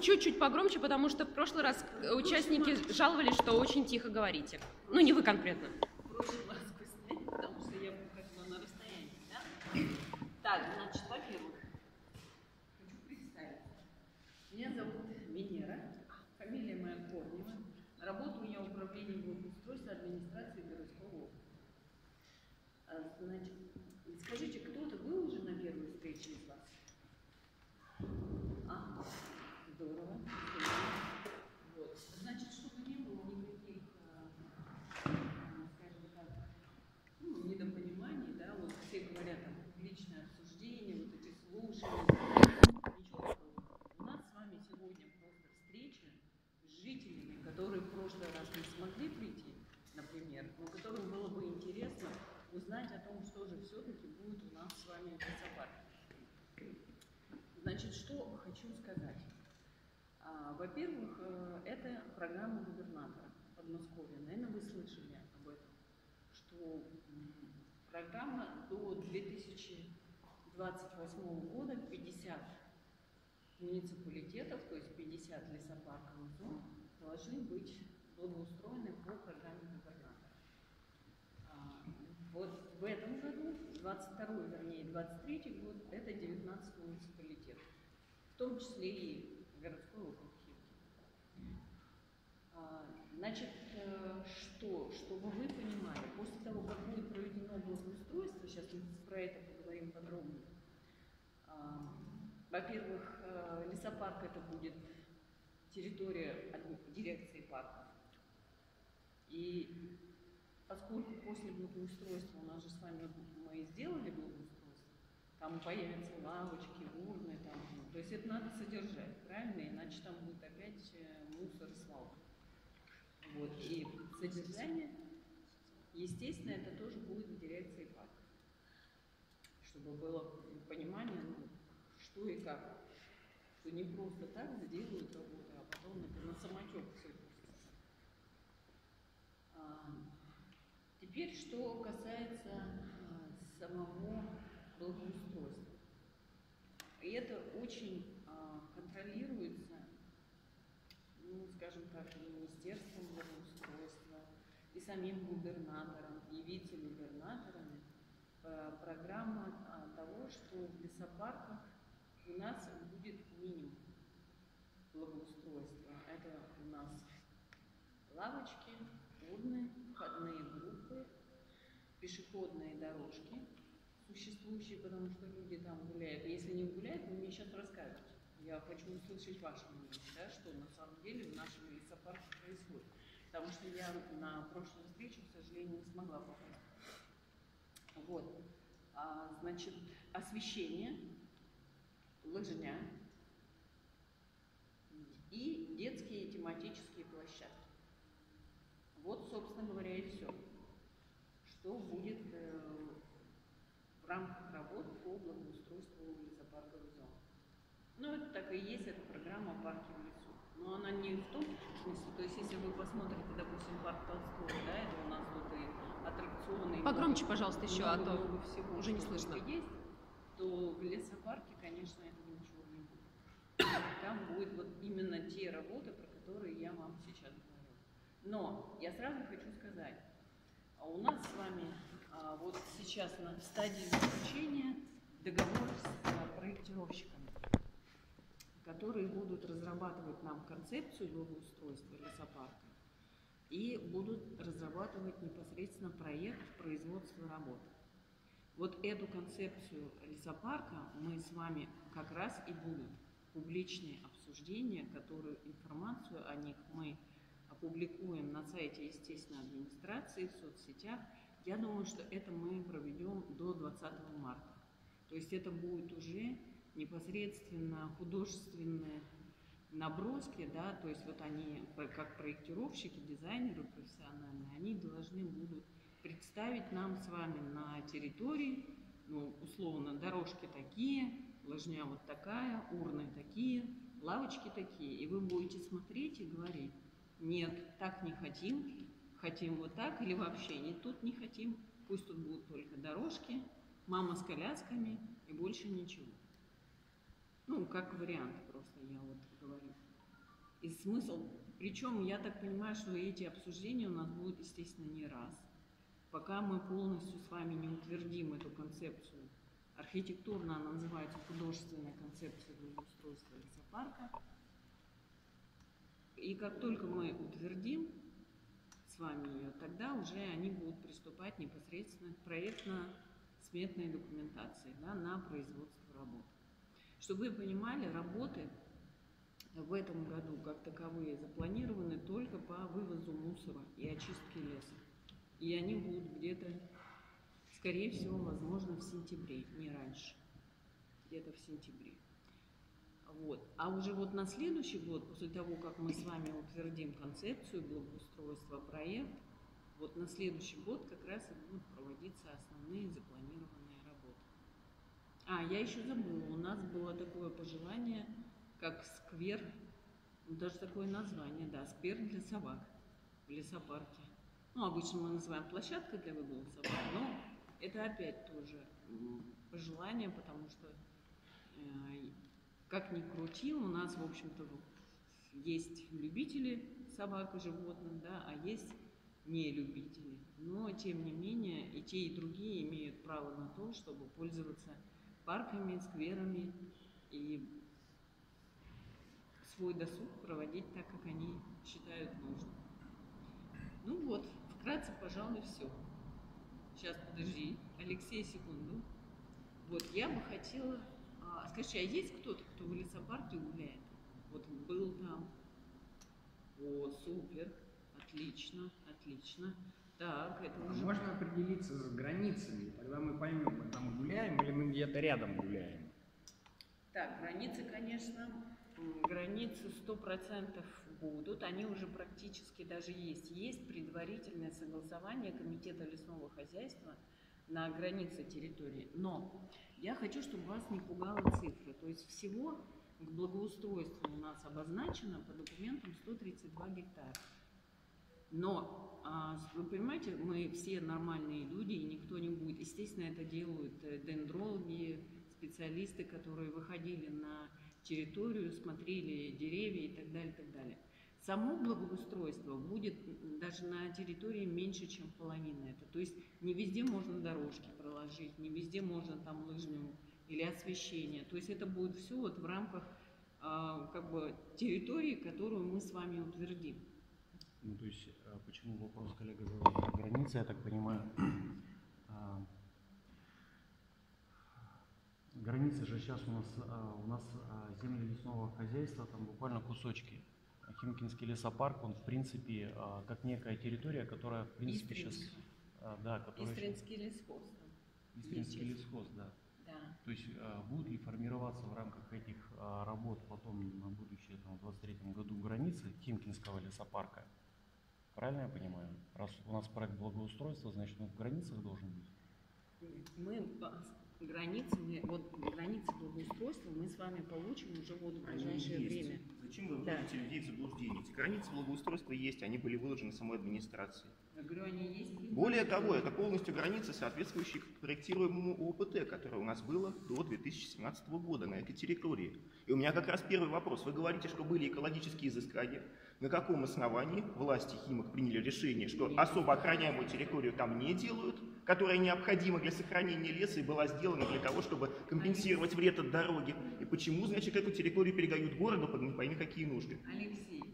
чуть-чуть погромче, потому что в прошлый раз э, участники жаловались, что очень тихо говорите. Ну, не вы конкретно. Прошу вас снять, потому что я как бы на расстоянии, да? Так, значит, во-первых, хочу представиться. Меня зовут Венера, фамилия моя Корнева. Работаю я в управлении благоустройства администрации городского округа. А, Значит, скажите, кто-то был уже на первой встрече из вас? Ага, здорово. Вот. Значит, чтобы не было никаких, а, а, скажем так, ну, недопониманий, да, вот все говорят там публичное обсуждение, вот эти слушания. Ничего такого. У нас с вами сегодня просто встреча с жителями, которые в прошлый раз не смогли прийти, например, но которым было бы интересно узнать о том, что же все-таки будет у нас с вами в лесопарке. Значит, что хочу сказать. А, Во-первых, э, это программа губернатора Подмосковья. Наверное, вы слышали об этом, что программа до 2028 года 50 муниципалитетов, то есть 50 лесопарковых зон, должны быть благоустроены по программе губернатора. А, Вот в этом году, 22 вернее, 23 год, это 19 муниципалитетов, в том числе и городской округ Химки. А, Значит, э, что, чтобы вы понимали, после того, как будет проведено благоустройство, сейчас мы про это поговорим подробнее, а, во-первых, э, лесопарк это будет территория дирекции парков. И поскольку после благоустройства у нас же с вами мы сделали благоустройство, там появятся лавочки, урны, там, ну, то есть это надо содержать, правильно? Иначе там будет опять э, мусор и свалка. Вот. И содержание, естественно, это тоже будет в дирекции парка. Чтобы было понимание, ну, что и как. Что не просто так сделают а самотек. А, Теперь, что касается а, самого благоустройства. И это очень а, контролируется, ну, скажем так, Министерством благоустройства, и самим губернатором, и вице-губернаторами э, программа того, что в лесопарках у нас будет минимум благоустройства. Это у нас лавочки, урны, входные группы, пешеходные дорожки существующие, потому что люди там гуляют. Если не гуляют, вы мне сейчас расскажете. Я хочу услышать ваше мнение, да, что на самом деле в нашем лесопарке происходит. Потому что я на прошлой встрече, к сожалению, не смогла попасть. Вот. А, значит, освещение, лыжня и детские тематические площадки. Вот, собственно говоря, и все. Что будет э, в рамках работ по благоустройству лесопарковых зон. Ну, это так и есть, это программа «Парки в лесу». Но она не в том смысле, то есть если вы посмотрите, допустим, парк Толстого, да, это у нас тут и аттракционы. и Погромче, много- пожалуйста, еще, а то много всего, уже не слышно. Есть, то в лесопарке, конечно, этого ничего не будет. Там будет вот именно те работы, про которые я вам сейчас. Но я сразу хочу сказать, а у нас с вами а, вот сейчас на стадии заключения договор с а, проектировщиками, которые будут разрабатывать нам концепцию благоустройства лесопарка и будут разрабатывать непосредственно проект производства работ. Вот эту концепцию лесопарка мы с вами как раз и будут публичные обсуждения, которую информацию о них мы опубликуем на сайте, естественно, администрации, в соцсетях. Я думаю, что это мы проведем до 20 марта. То есть это будет уже непосредственно художественные наброски, да, то есть вот они, как проектировщики, дизайнеры профессиональные, они должны будут представить нам с вами на территории, ну, условно, дорожки такие, лыжня вот такая, урны такие, лавочки такие, и вы будете смотреть и говорить, нет, так не хотим, хотим вот так, или вообще не тут не хотим, пусть тут будут только дорожки, мама с колясками и больше ничего. Ну, как вариант просто я вот говорю. И смысл, причем я так понимаю, что эти обсуждения у нас будут, естественно, не раз. Пока мы полностью с вами не утвердим эту концепцию, архитектурно она называется художественная концепция благоустройства лесопарка, и как только мы утвердим с вами ее, тогда уже они будут приступать непосредственно к проектно-сметной документации да, на производство работ. Чтобы вы понимали, работы в этом году как таковые запланированы только по вывозу мусора и очистке леса. И они будут где-то, скорее всего, возможно, в сентябре, не раньше. Где-то в сентябре. Вот. А уже вот на следующий год, после того, как мы с вами утвердим концепцию благоустройства, проект, вот на следующий год как раз и будут проводиться основные запланированные работы. А, я еще забыла, у нас было такое пожелание, как сквер, ну, даже такое название, да, сквер для собак в лесопарке. Ну, обычно мы называем площадкой для выгула собак, но это опять тоже пожелание, потому что э, как ни крути, у нас, в общем-то, есть любители собак и животных, да, а есть не любители. Но, тем не менее, и те, и другие имеют право на то, чтобы пользоваться парками, скверами и свой досуг проводить так, как они считают нужным. Ну вот, вкратце, пожалуй, все. Сейчас, подожди, Алексей, секунду. Вот, я бы хотела а скажи, а есть кто-то, кто в лесопарке гуляет? Вот был там. О, супер, отлично, отлично. Так, это уже... Можно определиться с границами, тогда мы поймем, мы там гуляем или мы где-то рядом гуляем. Так, границы, конечно, границы сто процентов будут, они уже практически даже есть. Есть предварительное согласование Комитета лесного хозяйства на границе территории. Но я хочу, чтобы вас не пугала цифра. То есть всего к благоустройству у нас обозначено по документам 132 гектара. Но, а, вы понимаете, мы все нормальные люди, и никто не будет. Естественно, это делают э, дендрологи, специалисты, которые выходили на территорию, смотрели деревья и так далее, и так далее. Само благоустройство будет даже на территории меньше, чем половина это. То есть не везде можно дорожки проложить, не везде можно там лыжню или освещение. То есть это будет все вот в рамках а, как бы территории, которую мы с вами утвердим. Ну, то есть, а почему вопрос коллега задал про границы, я так понимаю, а, границы же сейчас у нас, у нас земли лесного хозяйства, там буквально кусочки. Химкинский лесопарк, он в принципе а, как некая территория, которая в принципе сейчас... А, да, которая... Истринский лесхоз. Истринский лесхоз, да. да. То есть а, будет ли формироваться в рамках этих работ потом на будущее, там, в 2023 году границы Химкинского лесопарка? Правильно я понимаю? Раз у нас проект благоустройства, значит он в границах должен быть? Мы границы, мы, вот границы благоустройства мы с вами получим уже вот в ближайшее они время. Есть. Зачем вы вводите да. людей в заблуждение? Эти границы благоустройства есть, они были выложены самой администрацией. Я говорю, они есть. Более того, это полностью границы, соответствующие проектируемому ОПТ, которое у нас было до 2017 года на этой территории. И у меня как раз первый вопрос. Вы говорите, что были экологические изыскания. На каком основании власти Химок приняли решение, что особо охраняемую территорию там не делают, которая необходима для сохранения леса и была сделана для того, чтобы компенсировать вред от дороги? И почему, значит, эту территорию передают городу под не пойми какие нужды? Алексей,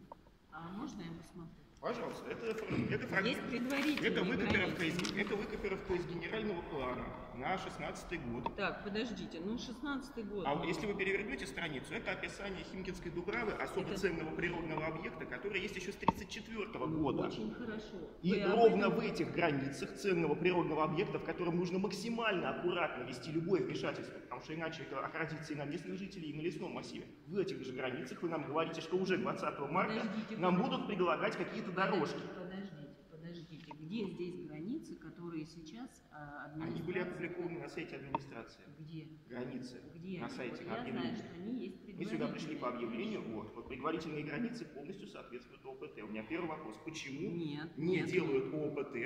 а можно я посмотрю? Пожалуйста, это, это, Есть предварительные это выкопировка, из, это выкопировка из генерального плана на 16 год. Так, подождите, ну 16 год. А ну... если вы перевернете страницу, это описание Химкинской Дубравы, особо это... ценного природного объекта, который есть еще с 34 -го ну, года. Очень хорошо. И вы ровно этом... в этих границах ценного природного объекта, в котором нужно максимально аккуратно вести любое вмешательство, потому что иначе это отразится и на местных жителей, и на лесном массиве. В этих же границах вы нам говорите, что уже 20 марта подождите, нам подождите. будут предлагать какие-то дорожки. Подождите, подождите. Где здесь границы, которые сейчас а. Они были опубликованы на сайте администрации. Где? Границы. Где? На сайте. Вот я знаю, что они есть Мы сюда пришли по объявлению, вот, вот предварительные границы полностью соответствуют ОПТ. У меня первый вопрос, почему нет, не нет, делают ОПТ,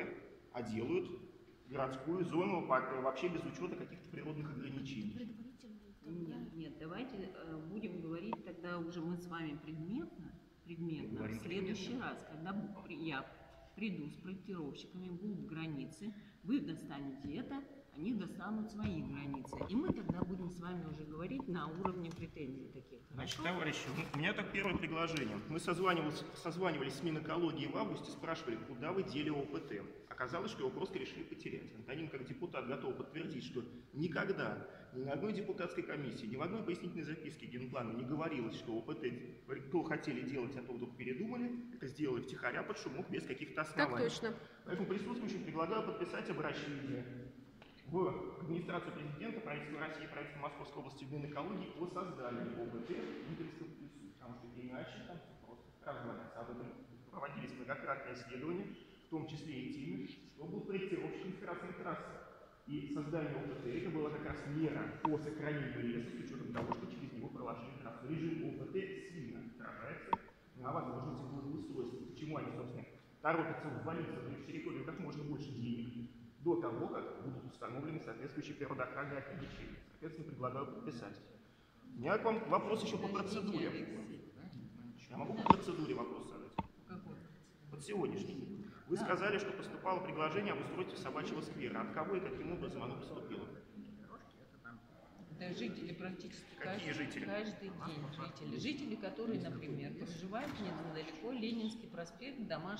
а делают городскую зону вообще без учета каких-то природных ограничений? Нет, нет, давайте э, будем говорить тогда уже мы с вами предметно, предметно. В следующий раз, когда я приду с проектировщиками, будут границы, вы достанете это, они достанут свои границы. И мы тогда будем с вами уже говорить на уровне претензий таких. Значит, Хорошо? товарищи, у меня так первое предложение. Мы созванивались, созванивались с Минэкологией в августе, спрашивали, куда вы дели ОПТ. Оказалось, что его просто решили потерять. Антонин, как депутат, готов подтвердить, что никогда ни на одной депутатской комиссии, ни в одной пояснительной записке Генплана не говорилось, что ОПТ, кто хотели делать, а то вдруг передумали, это сделали втихаря под шумок без каких-то Так оснований. точно. Поэтому присутствующим предлагаю подписать обращение в администрацию президента, правительство России правительство Московской области в Минэкологии о создании ОБТ в Игоревском лесу. Потому что иначе там просто развалится. Об этом проводились многократные исследования, в том числе и теми, что будут проектировщиками скоростной трассы. И создание ОБТ это была как раз мера по сохранению леса с учетом того, что через него проложили трассу. Режим ОБТ сильно отражается на возможности благоустройства. Почему они, собственно, торопятся ввалиться в территорию как можно больше денег до того, как будут установлены соответствующие природоохранные ограничения. Соответственно, предлагаю подписать. У меня к вам вопрос еще по процедуре. Я могу по процедуре вопрос задать? Какой? Вот сегодняшний. Вы сказали, что поступало предложение об устройстве собачьего сквера. От кого и каким образом оно поступило? Да жители практически Какие каждый, жители? каждый день жители. Жители, которые, например, проживают недалеко Ленинский проспект, дома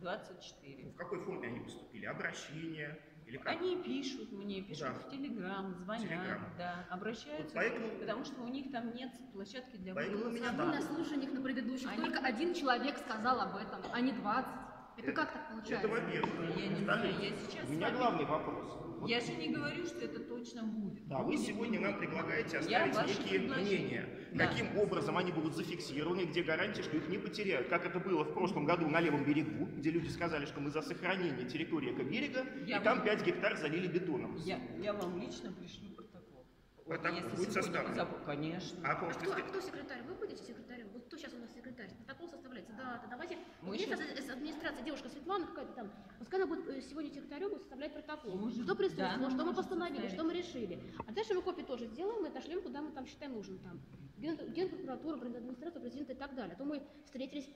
16-24. В какой форме они поступили? Обращение или как? Они пишут мне, пишут Да. в Телеграм, звонят, Телеграм. да, обращаются, Вот поэтому- потому что у них там нет площадки для Поэтому у меня Вы да. на слушаниях на предыдущих Они- только один человек сказал об этом, а не 20. Это как так получается? Это во-первых. Я не я сейчас У меня вами- главный вопрос. Вот Я же не говорю, что это точно будет. Да, вы сегодня нам предлагаете оставить некие мнения. Да. Каким образом они будут зафиксированы, где гарантия, что их не потеряют. Как это было в прошлом году на левом берегу, где люди сказали, что мы за сохранение территории экоберега, Я и там вам- 5 гектар залили бетоном. Я, я вам лично пришлю протокол. Вот Протокол если будет составлен? позов- Конечно. А А кто, а кто секретарь? Вы будете секретарем? Кто сейчас у нас секретарь? Протокол составляется. Да, да, давайте. Мы есть из администрации девушка Светлана какая-то там. Пускай она будет э, сегодня секретарем будет составлять протокол. Может, Что присутствовало, да, что мы постановили, составить. что мы решили. А дальше мы копии тоже сделаем и отошлем, куда мы там считаем нужным. Там. Ген- Генпрокуратура, администрацию президента и так далее. А то мы встретились.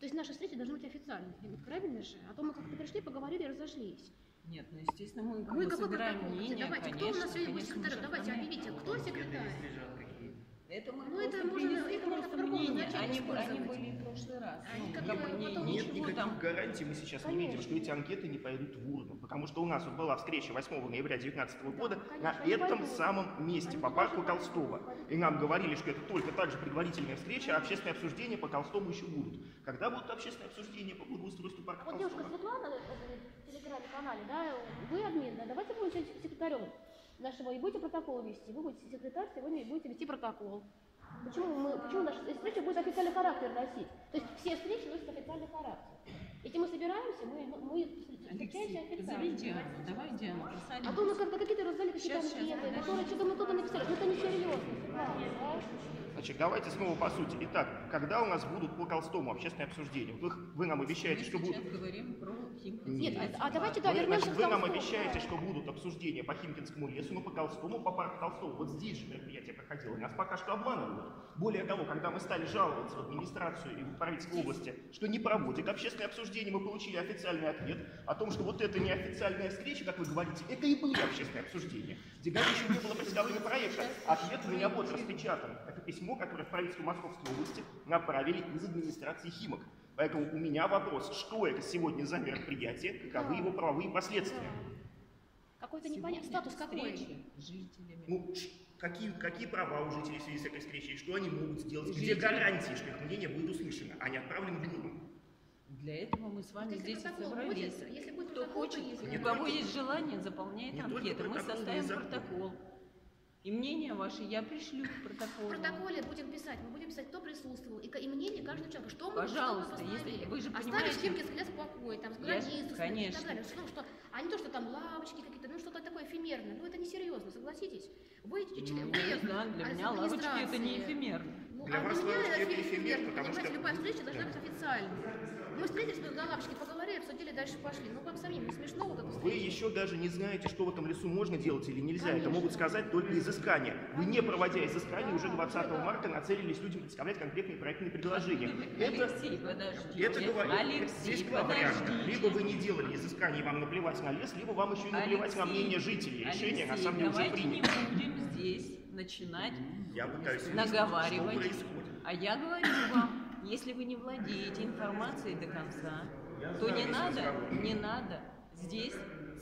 То есть наши встречи должны быть официальными. Правильно же? А то мы как-то пришли, поговорили и разошлись. Нет, ну естественно мы, Мы собираем мнение, Давайте, конечно, кто у нас сегодня будет секретарем? Давайте объявите, кто секретарь? Это мы Ну, это можно- это можно просто по-другому Они, они были в прошлый раз. Они Ну, как не- бы не- потом нет никаких там. гарантий мы сейчас не видим, что эти анкеты не пойдут в урну. Потому что у нас вот была встреча 8 ноября 2019 года конечно, на этом пойдут. самом месте, Они по парку пойдут. Толстого. И нам говорили, что это только также предварительная встреча, а общественные обсуждения по Толстому еще будут. Когда будут общественные обсуждения по благоустройству парка А Вот девушка Толстого? Светлана э, в телеграм-канале, да, вы админ, да, давайте будем секретарем нашего, и будете протокол вести. Вы будете секретарь сегодня и будете вести протокол. Почему, мы, почему наша встреча будет официальный характер носить? То есть все встречи носят официальный характер. Если мы собираемся, мы, мы встречаемся Алексей, официально. позови Диану, давай Диану. А то у нас как-то какие-то раздали какие-то анкеты, которые что-то мы кто-то написали. Ну это несерьезно, Светлана, да? Значит, давайте снова по сути. Итак, когда у нас будут по Толстому общественные обсуждения? Вы, вы нам обещаете, Мы что будут... сейчас говорим про Химкинский Нет, лес. а, а давайте, да, Вы, вернемся значит, к вы нам обещаете, что будут обсуждения по Химкинскому лесу, но по Толстому, по парку Толстого. Вот здесь же мероприятие проходило. Нас пока что обманывают. Более того, когда мы стали жаловаться в администрацию и в правительство области, что не проводят общественные обсуждения, мы получили официальный ответ о том, что вот это неофициальная встреча, как вы говорите, это и были общественные обсуждения. Где еще не было представлено проекта. Ответ у меня вот распечатан. Это письмо, которое в правительство Московской области направили из администрации Химок. Поэтому у меня вопрос, что это сегодня за мероприятие, каковы его правовые последствия? Какой-то Сегодня непонятный статус какой. жителями. Ну, какие, какие права у жителей в связи с этой встречей, что они могут сделать, где Жители- гарантии, что их мнение будет услышано, а не отправлено в урну? Для этого мы с вами Если здесь и собрались. будет, если будет Кто хочет, у кого есть желание, заполняет не анкеты. Мы составим протокол. И мнение ваше я пришлю к В протоколу. протоколе будем писать, мы будем писать, кто присутствовал, и, и мнение каждого человека, что мы, Пожалуйста, что мы если- вы же понимаете- Химкинский лес в покое, там, с Я границу, и конечно. так далее. Что, что, а не то, что там лавочки какие-то, ну что-то такое эфемерное. Ну это несерьезно, согласитесь. Вы, Ну, член- я не вы знаю, для а меня лавочки это не эфемерно. Ну, Для а вас для меня лавочки это эфемерно, эфемер, потому понимаете, что- любая встреча должна быть официальной. Мы встретились, на лавочке поговорили, обсудили дальше пошли. Ну, как самим не смешно вот это Вы еще даже не знаете, что в этом лесу можно делать или нельзя. Это могут сказать только изыскания. Вы, не проводя изыскания, уже 20 марта нацелились людям представлять конкретные проектные предложения. Это, Алексей, подождите. это говорит, Алексей, здесь два варианта. Либо вы не делали изыскания, и вам наплевать на лес, либо вам еще и наплевать на Алексей, мнение жителей. Решение, на Алексей, самом деле, уже давайте не принято. будем здесь начинать Я пытаюсь наговаривать. что происходит. А я говорю вам, если вы не владеете информацией до конца, то не надо, не надо. Здесь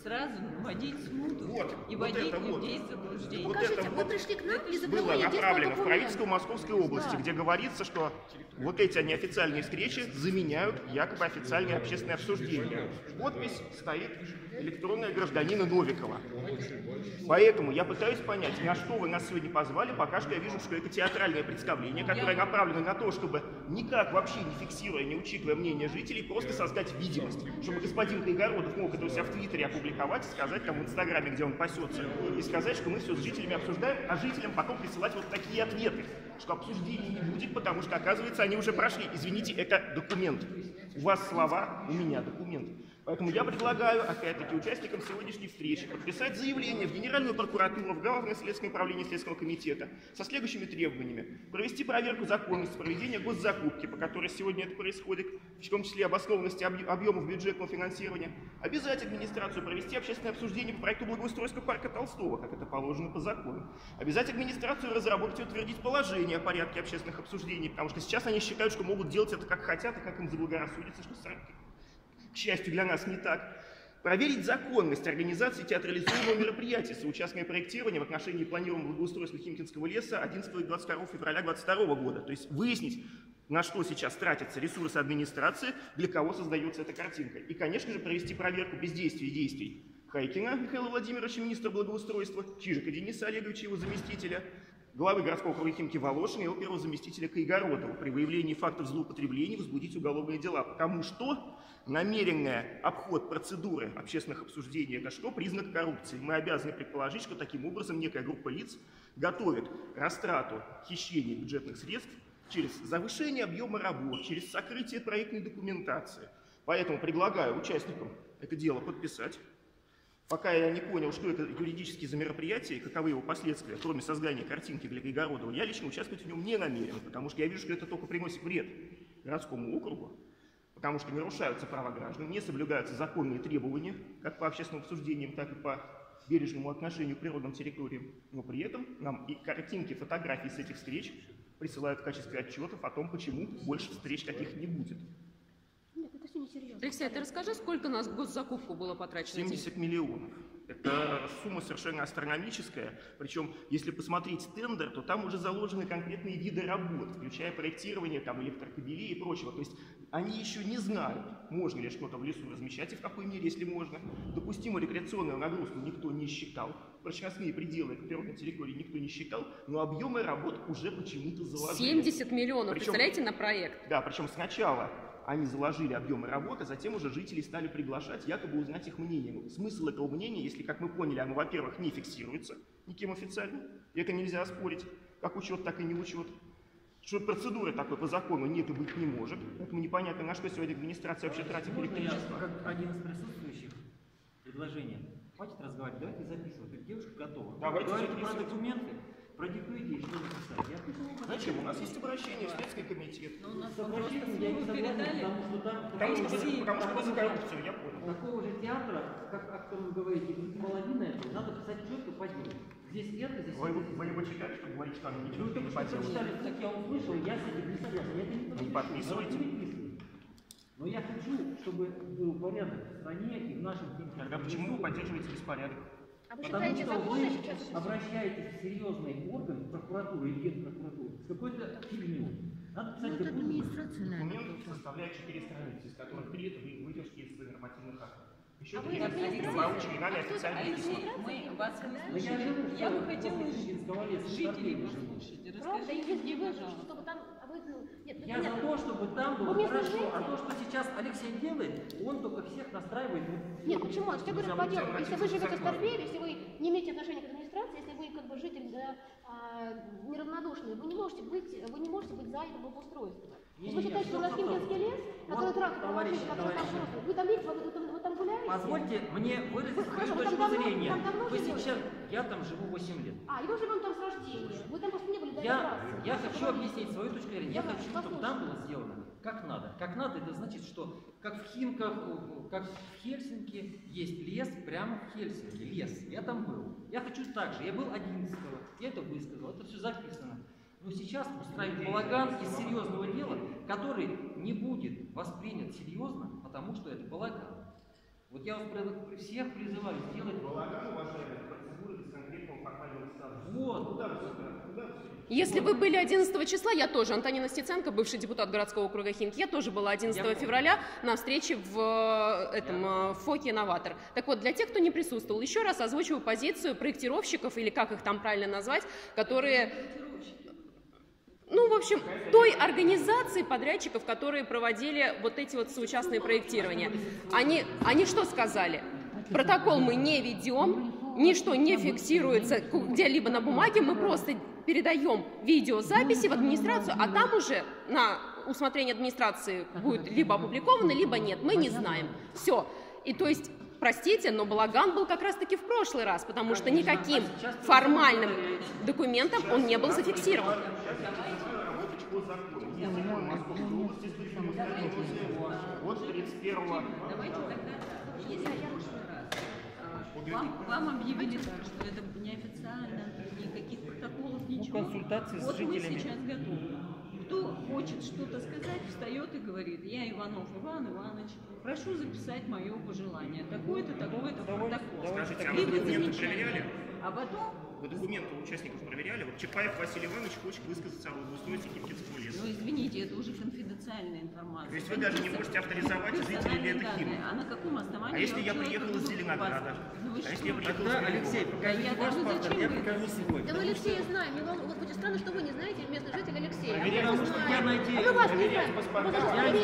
сразу вводить смуту Вот, и вот вводить это вот. людей в заблуждение. Вот Покажите, это вы вот пришли к нам одного было направлено в правительство Московской области, Да. где говорится, что вот эти неофициальные встречи заменяют якобы официальные общественные обсуждения. Подпись стоит электронная гражданина Новикова. Поэтому я пытаюсь понять, на что вы нас сегодня позвали, пока что я вижу, что это театральное представление, которое направлено на то, чтобы никак вообще не фиксируя, не учитывая мнение жителей, просто создать видимость, чтобы господин Кайгородов мог это у себя в Твиттере опубликовать, сказать там в Инстаграме, где он пасется, и сказать, что мы все с жителями обсуждаем, а жителям потом присылать вот такие ответы, что обсуждений не будет, потому что, оказывается, они уже прошли. Извините, это документ. У вас слова, у меня документ. Поэтому я предлагаю, опять-таки, участникам сегодняшней встречи подписать заявление в Генеральную прокуратуру, в Главное следственное управление Следственного комитета со следующими требованиями. Провести проверку законности проведения госзакупки, по которой сегодня это происходит, в том числе обоснованности объ- объемов бюджетного финансирования. Обязать администрацию провести общественное обсуждение по проекту благоустройства парка Толстого, как это положено по закону. Обязать администрацию разработать и утвердить положение о порядке общественных обсуждений, потому что сейчас они считают, что могут делать это как хотят и как им заблагорассудится, что сам- к счастью для нас, не так. Проверить законность организации театрализованного мероприятия соучастное проектирование в отношении планируемого благоустройства Химкинского леса 11 и 22 февраля 2022 года. То есть выяснить, на что сейчас тратятся ресурсы администрации, для кого создается эта картинка. И, конечно же, провести проверку бездействия действий Хайкина Михаила Владимировича, министра благоустройства, Чижика Дениса Олеговича, его заместителя, главы городского округа Химки Волошина и его первого заместителя Кайгородова. При выявлении фактов злоупотребления возбудить уголовные дела. Потому что намеренный обход процедуры общественных обсуждений – это что? Признак коррупции. Мы обязаны предположить, что таким образом некая группа лиц готовит растрату, хищение бюджетных средств через завышение объема работ, через сокрытие проектной документации. Поэтому предлагаю участникам это дело подписать. Пока я не понял, что это юридически за мероприятие каковы его последствия, кроме создания картинки для Гайгородова, я лично участвовать в нем не намерен, потому что я вижу, что это только приносит вред городскому округу, потому что нарушаются права граждан, не соблюдаются законные требования, как по общественным обсуждениям, так и по бережному отношению к природным территориям. Но при этом нам и картинки, фотографии с этих встреч присылают в качестве отчетов о том, почему больше встреч таких не будет. Все несерьезно. Алексей, а ты расскажи, сколько на госзакупку было потрачено денег? 70 миллионов. Это сумма совершенно астрономическая. Причем, если посмотреть тендер, то там уже заложены конкретные виды работ, включая проектирование там, электрокабелей и прочего. То есть они еще не знают, можно ли что-то в лесу размещать и в какой мере, если можно. Допустимую рекреационную нагрузку никто не считал. Прочностные пределы природной территории никто не считал, но объемы работ уже почему-то заложили. 70 миллионов, Причем- представляете, на проект. Да, причем сначала они заложили объемы работы, затем уже жители стали приглашать, якобы узнать их мнение. Ну, смысл этого мнения, если, как мы поняли, оно, во-первых, не фиксируется никем официально, и это нельзя оспорить, как учет, так и не учет. Что процедуры такой по закону нет и быть не может. Поэтому непонятно, на что сегодня администрация вообще тратит Можно я, электричество. как один из присутствующих, предложение? Хватит разговаривать, давайте записывать. Девушка готова. Давайте Говорите про документы, продиктуйте, что написать. Я Зачем? У нас есть обращение в Следственный комитет. Ну, у нас обращением я не согласен, потому что там... Потому что, вы, потому что вы за такого же- коррупцию, я понял. Такого же театра, как, о котором вы говорите, половина этого, надо писать четко по делу. Здесь это, здесь Вы, это, вы, его читали, что говорите, что они ничего Вы не только что поделали? прочитали, как я услышал, я с этим не согласен. Я это не подпишу. подписывайте. Давайте переписывайте. Но я хочу, чтобы был порядок в стране и в нашем Тогда почему вы поддерживаете беспорядок? А вы Потому считаете что законно вы сейчас? обращаетесь в серьезный орган, прокуратуру или генпрокуратуру, с какой-то фигней. Надо писать документ. Документ составляет четыре страницы, из которых три это вы- выдержки из нормативных актов. Еще А вы три из это администрации? получены нами А официальные а из письма. Мы вас Но я бы хотела жителей послушать. Расскажите мне, пожалуйста. Нет, ну, Я за понятно. то, чтобы там Вы было мне хорошо, скажите. а то, что сейчас Алексей делает, он только всех настраивает. вот Нет, почему? А что самом по делу? Если вы живете в. Старпееве, если вы не имеете отношения к администрации, если вы как бы житель да, а, неравнодушный, вы не можете быть, вы не можете быть за это благоустройство. Вы считаете, что у нас Химкинский лес, который товарищи, который товарищи. трактор, вы там видите, вы, вы- вы там гуляете? Позвольте мне выразить Вы- свою точку там давно- зрения. там давно Вы живете? сейчас, я там живу 8 лет. А, и вы живем там с рождения. Вы там просто не были до Я, я хочу объяснить свою точку зрения. Я Давай, хочу, чтобы там было сделано как надо. Как надо, это значит, что как в Химках, как в Хельсинки есть лес прямо в Хельсинки. Лес. Я там был. Я хочу так же. Я был 11 Я это высказал. Это все записано. Но сейчас устраивать балаган из серьезного дела, который не будет воспринят серьезно, потому что это балаган. Вот я вас при- всех призываю сделать Балаган, уважаемые, процедуры без конкретного формального статуса. Вот. Куда вы сюда? Куда вы сюда? Если вы были 11 числа, я тоже, Антонина Стеценко, бывший депутат городского округа Химки, я тоже была 11 Я помню. февраля на встрече в э, этом э, в ФОКе «Новатор». Так вот, для тех, кто не присутствовал, еще раз озвучиваю позицию проектировщиков, или как их там правильно назвать, которые ну, в общем, той организации подрядчиков, которые проводили вот эти вот соучастные проектирования. Они, они что сказали? Протокол мы не ведем, ничто не фиксируется где-либо на бумаге, мы просто передаем видеозаписи в администрацию, а там уже на усмотрение администрации будет либо опубликовано, либо нет, мы не знаем. Все. И то есть, простите, но балаган был как раз-таки в прошлый раз, потому что никаким формальным документом он не был зафиксирован. работать по закону. Есть закон Московской области с Дмитрием Конституцией от 31 Давайте тогда, если в прошлый раз а, вам, вам объявили так, что это неофициально, никаких протоколов, ничего. консультации с вот жителями. мы сейчас готовы. Кто хочет что-то сказать, встает и говорит, я Иванов Иван Иванович, прошу записать мое пожелание. Такое-то, такое-то протокол. Скажите, а вы документы проверяли? А потом, Вы документы у участников проверяли? Вот Чапаев Василий Иванович хочет высказаться о благоустройстве Кимкинского леса. ну извините, это уже конфиденциальная информация. То есть вы даже не можете авторизовать, жители ли это. А на каком основании? А если я приехал из Зеленограда? Ну А если что? я приехал из Алексей, покажите Я ваш паспорт, зачем я покажу свой. Да мы Алексея знаем, и вам вот будет странно, что вы не знаете местный житель Алексея. А Потому что я найти- А мы вас не знаем. Я, не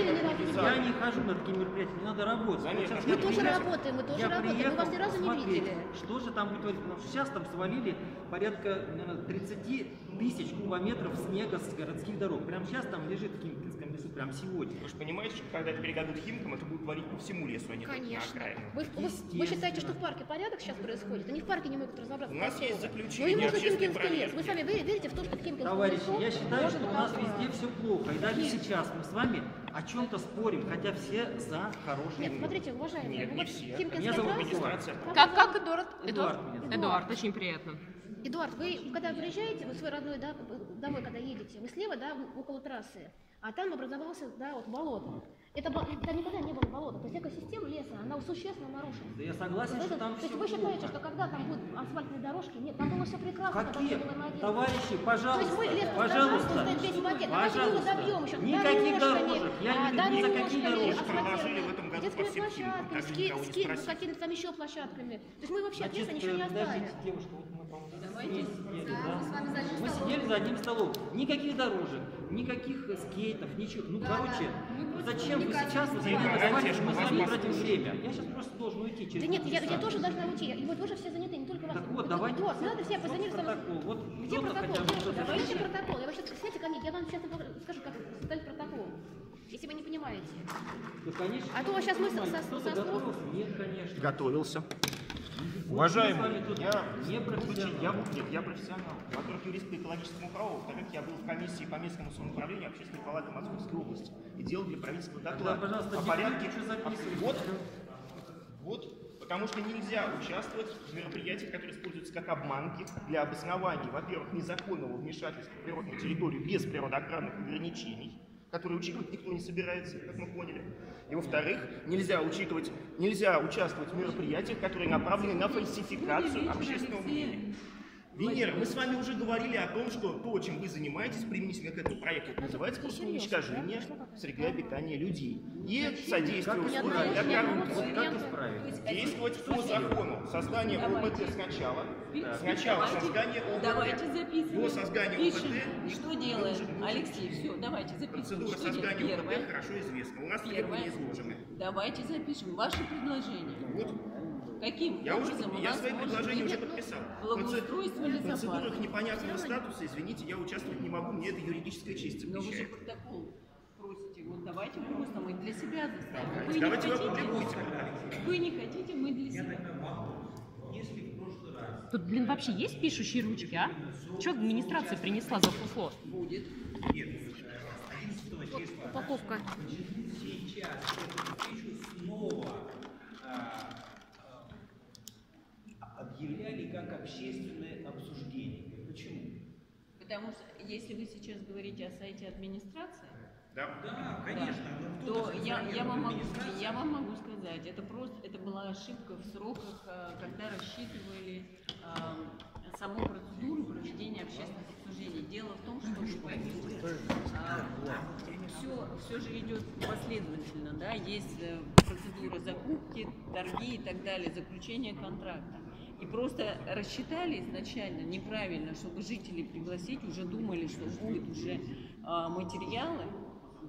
я не хожу на такие мероприятия, мне надо работать. Мы я тоже работаем, мы тоже я работаем. Мы вас ни разу не видели. Что же там будет твориться? Потому что сейчас там свалили порядка наверное, 30 тысяч кубометров снега с городских дорог. Прямо сейчас там лежит в Лесу, прямо сегодня. Вы же понимаете, что когда это передадут Химкам, это будет творить по всему лесу, а не только на Конечно. окраину. Вы, вы- вы считаете, что в парке порядок сейчас происходит? Они в парке не могут разобраться. У нас такого. есть заключение, и нужно общественной Кимкинский лес. Вы сами верите, в то, что в Кимкинском Товарищи, я считаю, что у нас везде все плохо. И даже сейчас мы с вами о чем-то спорим, хотя все за хороший Нет, мир. смотрите, уважаемые, Нет, не вот все. Химкинская Меня зовут Администрация. Как, как Эдуард? Эдуард зовут. Эдуард, очень приятно. Эдуард, вы когда приезжаете, вы в свой родной, да, домой, когда едете, вы слева, да, около трассы, а там образовался, да, вот болото. Это, там никогда не было болота. То есть экосистема леса, она существенно нарушена. Да я согласен, Вот что это- там то есть вы считаете, плохо. что когда там будут асфальтные дорожки, нет, там было все прекрасно, когда Какие? Товарищи, То есть пожалуйста, мы лес пожалуйста, стоит весь пакет. Давайте мы его пожалуйста, добьем еще никаких дорожек, я а, не говорю ни за какие дорожки. Проложили в этом году по детскими площадками, ски, ски, ну, какими-то там еще площадками. То есть мы вообще от леса Значит, ничего не оставим. подождите, девушка, вот мы, по-моему, сидели, да? Мы сидели за одним столом. Никаких дорожек, никаких скейтов, ничего. Ну, короче, зачем вы сейчас вот давайте, Антишка, мы с вами тратим время. Я сейчас просто должен уйти через Да нет, я, я тоже должна уйти. И вот вы же все заняты, не только вас. Так вот, давайте. Вот, надо все вот позаняться. протокол. Вот Где протокол? Давайте протокол. Я вообще, сядьте ко мне, я вам сейчас скажу, как составить протокол. Если вы не понимаете. Ну, конечно. А то сейчас мы со- со- со готовился? Нет, конечно. Готовился. Мы Уважаемый, я, не профессионалы. я, нет, я профессионал. Во-первых, юрист по экологическому праву, во-вторых, я был в комиссии по местному самоуправлению Общественной палаты Московской области и делал для правительства доклад пожалуйста, о порядке. Вот, вот, потому что нельзя участвовать в мероприятиях, которые используются как обманки для обоснования, во-первых, незаконного вмешательства в природную территорию без природоохранных ограничений, которые учитывать никто не собирается, как мы поняли. И во-вторых, нельзя учитывать, нельзя участвовать в мероприятиях, которые направлены на фальсификацию общественного мнения. Венера, мы с вами уже говорили о том, что то, чем вы занимаетесь применительно к этому проекту, это называется просто уничтожение среды обитания людей и содействие условиям для коррупции. Как исправить? Действовать по закону. Создание ОПТ сначала. Сначала создание ОПТ. Давайте записываем. До создания. ОПТ Что делаем? Алексей, все, давайте записываем. Процедура создания ОПТ Первое. хорошо известна. У нас требования изложены. Давайте запишем ваши предложения. Каким Я уже образом у я свои предложения уже подписал. благоустройство лесопарка? процедурах непонятного статуса, извините, я участвовать не могу, мне это юридическая честь Но вы же запрещает. протокол просите Давайте просто мы для себя заставим. Вы не Давайте вы хотите, опубликуйте. вы не хотите, мы для себя. Если в прошлый раз Тут, блин, вообще есть пишущие ручки, а? Что администрация принесла за фуфло? Будет. нет, 11 числа Упаковка. сейчас эту снова а, а, объявляли как общественное обсуждение. Почему? Потому что если вы сейчас говорите о сайте администрации, Да? Да, конечно. но то я, я, вам могу, я вам могу сказать, это просто это была ошибка в сроках, э, когда рассчитывали э, саму процедуру проведения общественных обсуждений. Дело в том, что вы поймите, все, все же идет последовательно, да, есть э, процедура закупки, торги и так далее, заключение контракта. И просто рассчитали изначально неправильно, чтобы жителей пригласить, уже думали, что будет уже а, материалы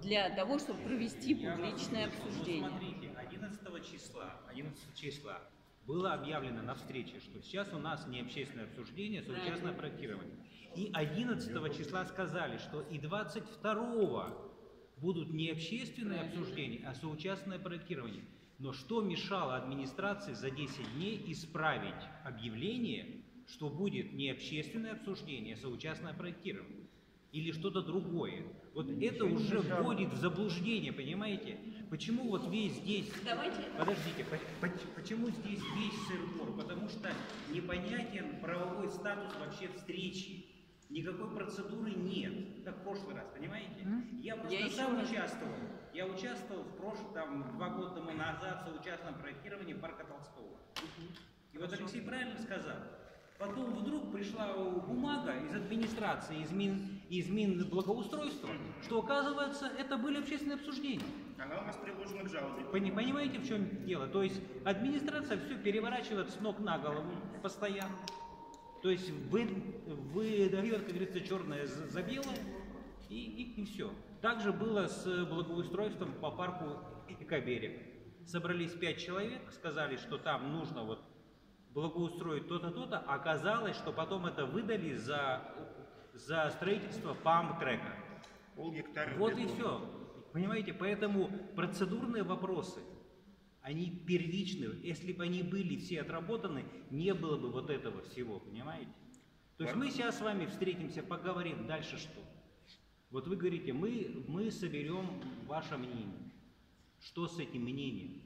для того, чтобы провести публичное обсуждение. смотрите, 11 числа, 11 числа было объявлено на встрече, что сейчас у нас не общественное обсуждение, а совместное проектирование. И 11 числа сказали, что и 22 будут не общественные обсуждения, а соучастное проектирование. Но что мешало администрации за 10 дней исправить объявление, что будет не общественное обсуждение, а соучастное проектирование? Или что-то другое? Вот это уже вводит в заблуждение, понимаете? Почему вот весь здесь... Давайте Подождите, по- по- почему здесь весь сыр-бор? Потому что непонятен правовой статус вообще встречи. Никакой процедуры нет, как в прошлый раз, понимаете? Я просто Я еще сам раз- участвовал. Я участвовал в прошлом, там, два года тому назад в соучастном проектировании парка Толстого. И вот Алексей правильно сказал. Потом вдруг пришла бумага из администрации, из, Мин, из Минблагоустройства, что, оказывается, это были общественные обсуждения. Она у нас приложена к жалобе. Пони- Понимаете, в чем дело? То есть администрация все переворачивает с ног на голову постоянно. То есть вы, выдает, как говорится, черное за белое, и, и, все. Также было с благоустройством по парку Экоберег. Собрались пять человек, сказали, что там нужно вот благоустроить то-то, то-то, оказалось, что потом это выдали за, за строительство пам-трека. Вот и все. Понимаете, поэтому процедурные вопросы, они первичны. Если бы они были все отработаны, не было бы вот этого всего, понимаете? То есть мы сейчас с вами встретимся, поговорим, дальше что? Вот вы говорите, мы, мы соберем ваше мнение. Что с этим мнением?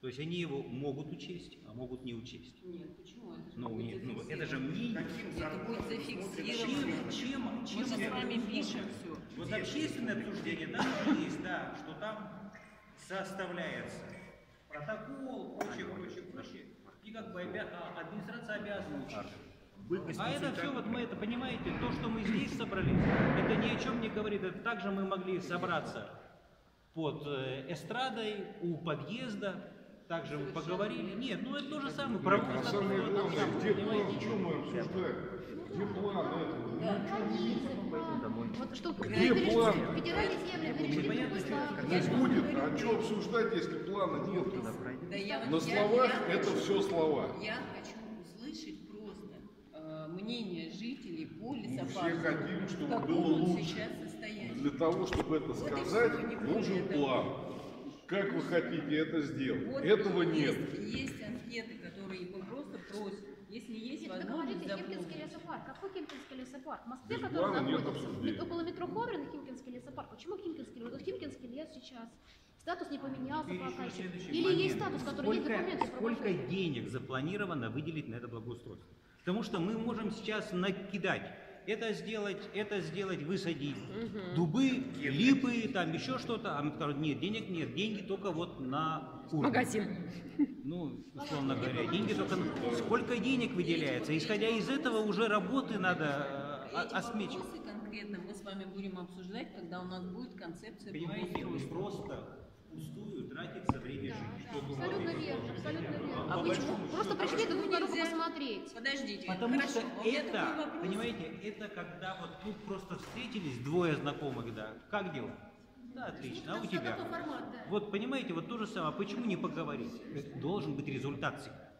То есть они его могут учесть, а могут не учесть. Нет, почему? Это же Ну, будет нет, ну, это же мнение. Это будет Чем, зафиксировано. чем, Мы чем же с вами пишем все. Вот общественное обсуждение, там есть, да, что там составляется протокол, прочее, прочее, прочее. И как бы а, администрация обязана учить. А это все, вот мы это понимаете, то, что мы здесь собрались, это ни о чем не говорит. Это также мы могли собраться под э, эстрадой, у подъезда, также вы поговорили. Нет, ну это то же самое. А главное, там, где план, что мы обсуждаем? Где план этого? Вот что Где перешли план? федеральные земли, перешли в другой. Не будет, а что обсуждать, если плана нет? Да На словах я это хочу- все слова. Я хочу услышать просто э, мнение жителей по Мы лесопарку. все хотим, чтобы было лучше. Для того, чтобы это Вот сказать, нужен план. Как вы хотите это сделать? Вот Этого есть, нет. Есть анкеты, которые мы просто просим. Если есть Нет, вы говорите Химкинский лесопарк. Какой Химкинский лесопарк? В Москве, Без который нет находится около метро Ховрин, Химкинский лесопарк. Почему Химкинский? Вот Химкинский лес сейчас. Статус не поменялся Теперь пока еще Или момент. есть статус, который есть Сколько- документы. Сколько денег запланировано выделить на это благоустройство? Потому что мы можем сейчас накидать. Это сделать, это сделать, высадить дубы, липы, там еще что-то. А мы скажем, нет, денег нет, деньги только вот на урну. Магазин. Ну, условно говоря, деньги только на... Сколько денег выделяется? Исходя из этого уже работы надо э, осмечивать. конкретно мы с вами будем обсуждать, когда у нас будет концепция Понимаете, вы просто впустую тратится время жизни. чтобы Абсолютно верно, абсолютно верно. А почему? Просто пришли Почему друг на друга посмотреть. Подождите, Потому хорошо, что это, понимаете, это когда вот тут просто встретились двое знакомых, да. Как дела? Да, отлично. А у тебя? Формат, да. Вот понимаете, вот то же самое. Почему не поговорить? Должен быть результат всегда.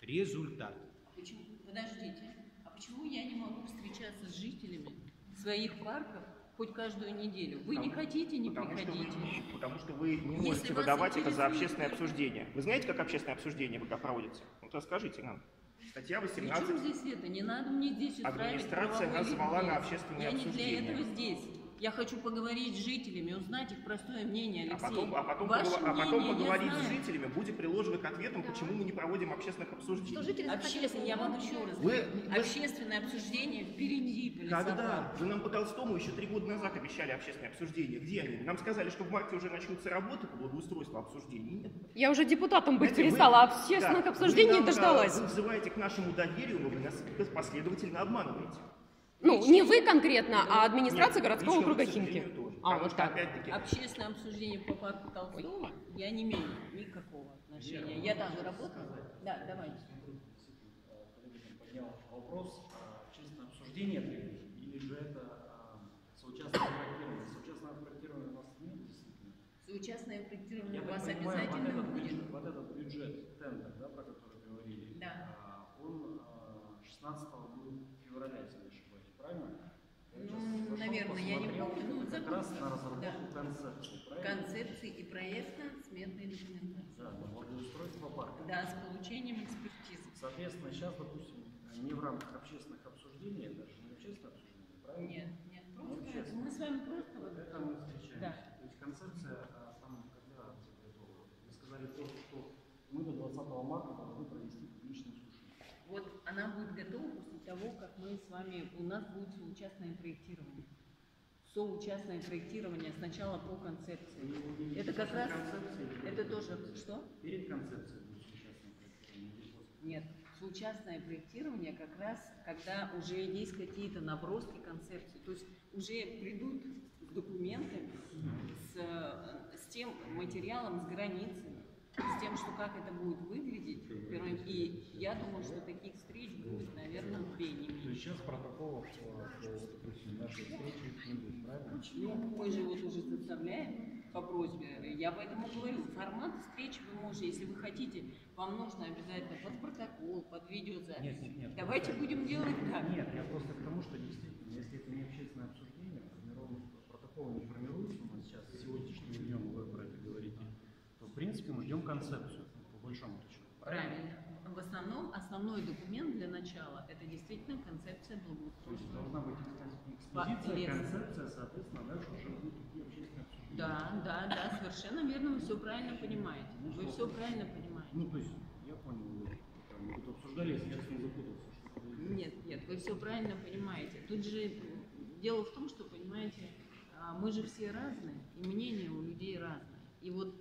Результат. Почему? Подождите, а почему я не могу встречаться с жителями своих парков хоть каждую неделю. Вы не хотите, не потому что, вы, приходите. не- потому что вы не Если можете выдавать это за общественное обсуждение. Вы знаете, как общественное обсуждение пока проводится? Вот расскажите нам. Статья Причем 18. здесь это? Не надо мне здесь устраивать Администрация нас звала на общественное Я не обсуждение. для этого здесь. Я хочу поговорить с жителями, узнать их простое мнение, А Алексей. потом, а потом, Ваше погова- а потом поговорить с жителями, будем приложены к ответам, почему мы не проводим общественных обсуждений. Что жители захотели Общественное, я вам еще раз Вы- говорю, вы- общественное обсуждение впереди Когда? Вы нам по Толстому еще три года назад обещали общественное обсуждение. Где они? Нам сказали, что в марте уже начнутся работы по благоустройству обсуждений. Нет. Я уже депутатом быть Знаете, вы- перестала, а общественных да, обсуждений вы не нам, дождалась. э, Вы взываете к нашему доверию, но вы нас последовательно обманываете. Ну, не вы конкретно, а администрация Нет, городского округа Химки. тоже. А, вот так. опять-таки, Общественное обсуждение по парку Толстого я не имею никакого отношения. Я даже работала. Да, давайте. Поднял вопрос, а, общественное обсуждение или же это а, соучастное проектирование. Соучастное проектирование у нас нет действительно. Соучастное проектирование Я у вас обязательно этот, будет. бюджет, вот этот бюджет, тендер, да, про который говорили, Да. а, он а, 16 был февраля, если не ошибаюсь, правильно? Я Ну, сейчас зашел, наверное, я не помню, ну, как раз на разработку Да. концепции, правильно? Концепции и проектно-сметной документации. Да, на благоустройство парка. Да, с получением экспертизы. Соответственно, сейчас, допустим, не в рамках общественных обсуждений, это же не общественное обсуждение, правильно? Нет, нет, Ну, просто честно. мы с вами просто вот Это мы встречаемся. Да. То есть концепция а, там когда готова? Вы сказали просто, что мы до 20 марта должны провести публичное слушание. Вот она будет готова того, как мы с вами, у нас будет соучастное проектирование. Соучастное проектирование сначала по концепции. Это как раз, это тоже, что? Перед концепцией будет участное проектирование? Нет, соучастное проектирование как раз, когда уже есть какие-то наброски концепции, то есть уже придут с документами, с, э, с тем материалом, с границами, с тем, что как это будет выглядеть. И я думаю, что таких встреч будет, наверное, две, не То меньше. есть сейчас протоколов э, нашей встречи не будет, правильно? Ну, мы же вот уже составляем по просьбе. Я поэтому говорю, формат встречи вы можете, если вы хотите, вам нужно обязательно под протокол, под видеозапись. Нет, нет, нет. Давайте будем делать так. Нет, я просто к тому, что действительно, если это не общественное обсуждение, формирован- протокол не формируется у нас сейчас, сегодняшним днем вы про это говорите, то в принципе мы ждем концепцию, по большому счету. Правильно. В основном основной документ для начала это действительно концепция То есть благоустройства. должна быть экспози- По экспозиция, концепция, соответственно, дальше уже будут идти общественные обсуждения. Да, да, да, совершенно верно, вы все правильно понимаете. Вы все правильно понимаете. Ну, то есть, я понял, вы там, обсуждали, если честно, запутался. что это. Нет, нет, вы все правильно понимаете. Тут же дело в том, что, понимаете, а, мы же все разные, и мнения у людей разные. И вот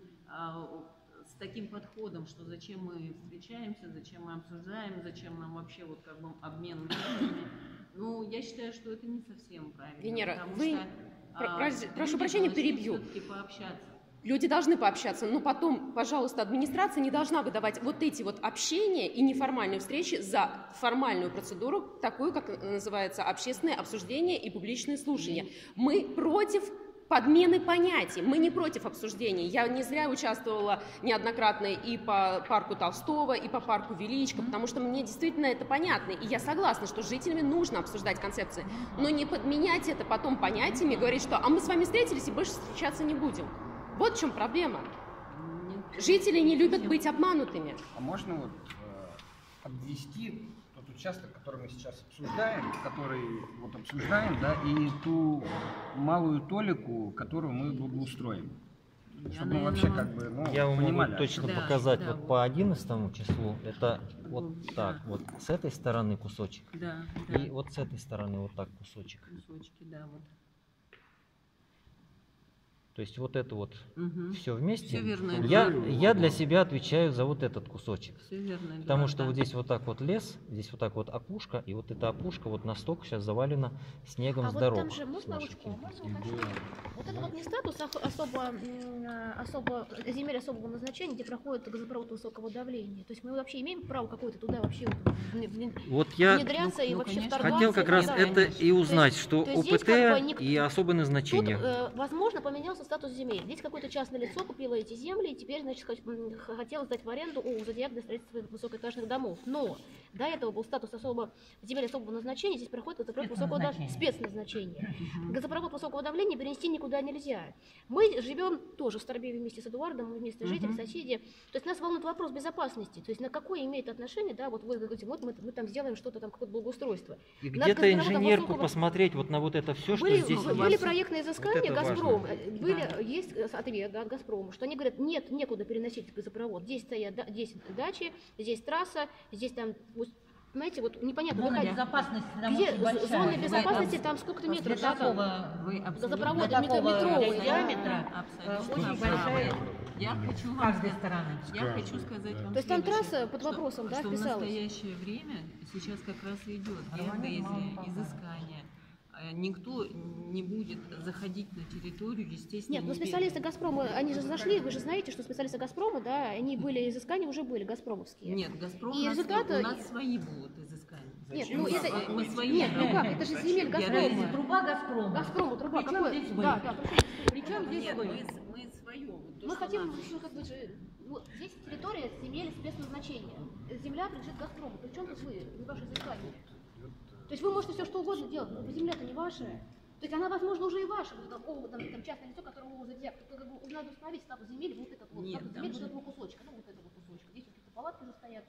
с таким подходом, что зачем мы встречаемся, зачем мы обсуждаем, зачем нам вообще вот как бы обмен мнениями, ну, я считаю, что это не совсем правильно. Венера, вы- что, про- а, прош- прошу прощения, перебью. пообщаться. Люди должны пообщаться, но потом, пожалуйста, администрация не должна выдавать вот эти вот общения и неформальные встречи за формальную процедуру, такую, как называется, общественное обсуждение и публичные слушания. Мы против подмены понятий, мы не против обсуждений. Я не зря участвовала неоднократно и по парку Толстого, и по парку Величко, потому что мне действительно это понятно, и я согласна, что с жителями нужно обсуждать концепции, но не подменять это потом понятиями, говорить, что «а мы с вами встретились и больше встречаться не будем». Вот в чем проблема. Жители не любят быть обманутыми. А можно вот э, обвести участок, который мы сейчас обсуждаем, который вот обсуждаем, да, и ту малую толику, которую мы благоустроим. Я, Чтобы мы наверное, вообще как бы, ну, Я вам понимали. могу точно Да, показать да, вот вот. по 11 числу. Это вот так, да. вот с этой стороны кусочек. Да, да. И вот с этой стороны вот так кусочек. Кусочки, да, вот. То есть вот это вот Угу. все вместе. Всё верно, Я, да. я для себя отвечаю за вот этот кусочек. Все верно. Потому да, что да. вот здесь вот так вот лес, здесь вот так вот опушка, и вот эта опушка вот настолько сейчас завалена снегом А с вот дорог. там же можно ручку? Можно? Вот это вот не статус ох- особо, а, особо земель особого назначения, где проходит газопровод высокого давления. То есть мы вообще имеем право какое-то туда вообще вот я внедряться и ну, вообще конечно. вторгаться хотел как раз далее. это и узнать, есть- что то есть ОПТ как бы ник- и особое Тут, назначение. э, возможно, поменялся статус земель. Здесь какое-то частное лицо купило эти земли и теперь, значит, хотело сдать в аренду у зодиак для строительства высокоэтажных домов. Но до этого был статус особо земель особого назначения, здесь проходит газопровод высокого дав- спецназначения. Газопровод высокого давления перенести никуда нельзя. Мы живем тоже в Старобеве вместе с Эдуардом, мы вместе жители, соседи. То есть нас волнует вопрос безопасности. То есть на какое имеет отношение, да, вот вы говорите, вот мы, мы там сделаем что-то там, какое-то благоустройство. И где-то инженерку высокого- посмотреть вот на вот это все, что были, здесь в- есть. были проектные изыскания важно. Газпром, были, есть э, ответ да, от Газпрома, что они говорят, нет, некуда переносить газопровод. Здесь стоят да- здесь дачи, здесь трасса, здесь там, понимаете, вот непонятно, Зона какая- безопасности там где очень большая. зона Вы безопасности, там- там сколько-то для метров, да, там. такого- Вы Газопровод для метро- такого метровый, диаметра, Абсолютно э, очень большая Я хочу вам каждой сказать- стороны. Я хочу сказать вам То есть там трасса под что- вопросом, да, что в вписалась? настоящее время сейчас как раз идет попало. изыскание. Э, Никто не будет заходить на территорию, естественно, Нет, ну не специалисты Газпрома, они же зашли, вы же знаете, что специалисты Газпрома, да, они были, изыскания уже были, газпромовские. Нет, Газпром И у нас, результаты- у нас свои будут изыскания. Нет, ну это... Мы свои Нет, ну как, это же земель Газпрома. Труба Газпрома. Газпрому, труба, Причем какой? здесь вы? Да, да, причем здесь Нет, вы? мы, мы свое. вот то, Мы хотим, ну, как бы, же, вот здесь территория земель спецназначения. Земля принадлежит Газпрому. Причем тут вы, не ваше изыскание? То есть вы можете все что угодно делать, но земля-то не ваша. То есть она, возможно, уже и ваша, вот какого там, там частное лицо, которое у зодиак. Только как бы надо установить статус земель, вот этот вот, Нет, статус там земель же- вот этого кусочка, ну вот этого кусочка. Здесь вот какие-то палатки уже стоят.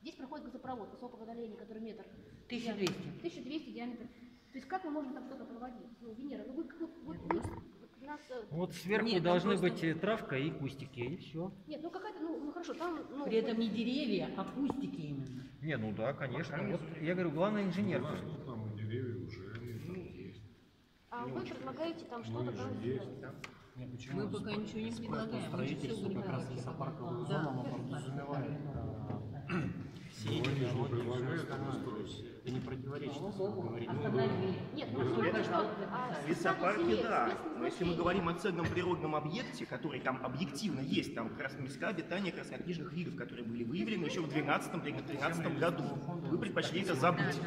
Здесь проходит газопровод высокого давления, который метр. 1200. 1200 диаметр. То есть как мы можем там что-то проводить? Ну, Венера, ну вы, вот, вот, вы- вот нас... э, Вот сверху Нет, там должны просто- быть э, травка и кустики, и все. Нет, ну какая-то, ну, ну хорошо, там... Ну, При этом не деревья, а кустики именно. Не, ну да, конечно. Вот я говорю, главное инженер. Ну, там и деревья уже, они там есть. А вы предлагаете там что-то там? Нет, почему? Мы пока ничего не предлагаем. Строительство как раз говорим. лесопарковых Да. зон, оно подразумевает и все остальное. Это не противоречит, если вы говорите. Нет, ну что... а, Лесопарки, да. Но если мы говорим о ценном природном объекте, который там объективно есть, там места обитания краснокнижных видов, которые были выявлены еще в 12-13 году, вы предпочли это забыть.